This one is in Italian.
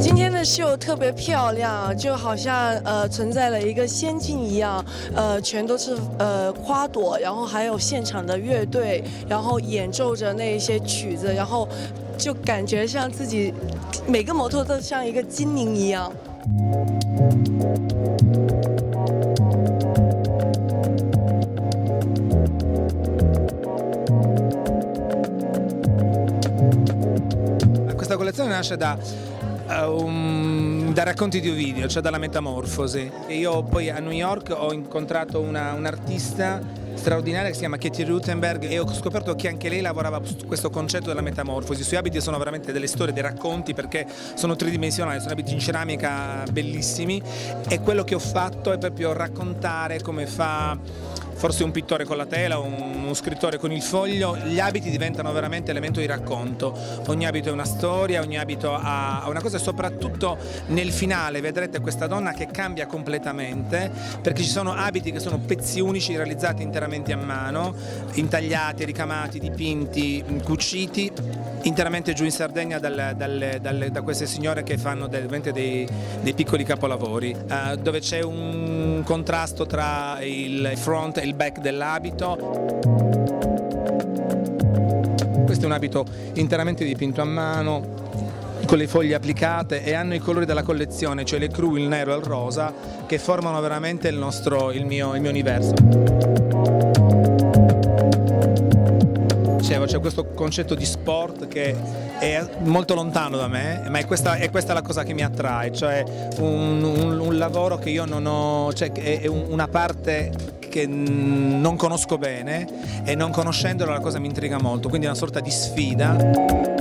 今天的秀特别漂亮，就好像呃存在了一个仙境一样，呃全都是呃花朵，然后还有现场的乐队，然后演奏着那一些曲子，然后就感觉像自己每个模特都像一个精灵一样。Questa collezione nasce da, un- da racconti di Ovidio, cioè dalla metamorfosi. E io poi a New York ho incontrato una- un'artista straordinaria che si chiama Katie Rutenberg e ho scoperto che anche lei lavorava su questo concetto della metamorfosi. I suoi abiti sono veramente delle storie, dei racconti perché sono tridimensionali, sono abiti in ceramica bellissimi e quello che ho fatto è proprio raccontare come fa forse un pittore con la tela, un, uno scrittore con il foglio, gli abiti diventano veramente elemento di racconto. Ogni abito è una storia, ogni abito ha una cosa e soprattutto nel finale vedrete questa donna che cambia completamente perché ci sono abiti che sono pezzi unici realizzati interamente a mano, intagliati, ricamati, dipinti, cuciti interamente giù in Sardegna dalle- dalle- dalle- da queste signore che fanno del- dei, dei piccoli capolavori, eh, dove c'è un contrasto tra il front e il back dell'abito. Questo è un abito interamente dipinto a mano, con le foglie applicate e hanno i colori della collezione, cioè le cru, il nero e il rosa, che formano veramente il, nostro, il, mio, il mio universo. Dicevo, c'è questo concetto di sport che è molto lontano da me, ma è questa, è questa la cosa che mi attrae, cioè un, un- un lavoro che io non ho, cioè è un- una parte che non conosco bene e non conoscendola la cosa mi intriga molto, quindi è una sorta di sfida.